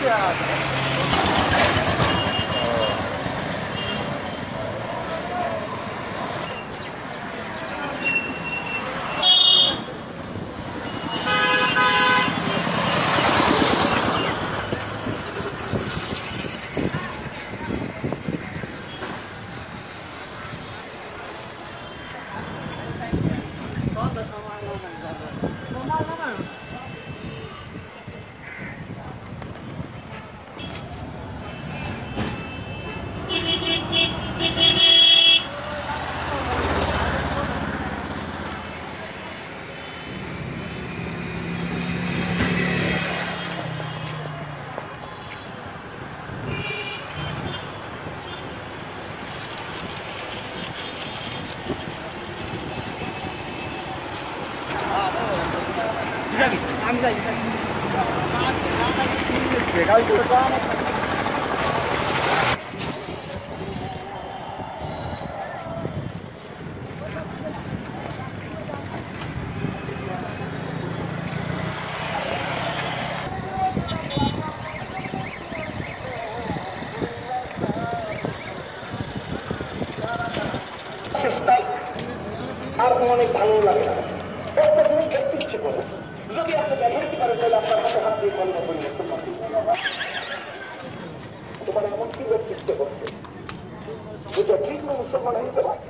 प्यार আর অনেক ভালো লাগে না। একটা তোমার এমন কি ব্যক্তিত্ব করছে যেটা ঠিক মুসলমান হইতে পারে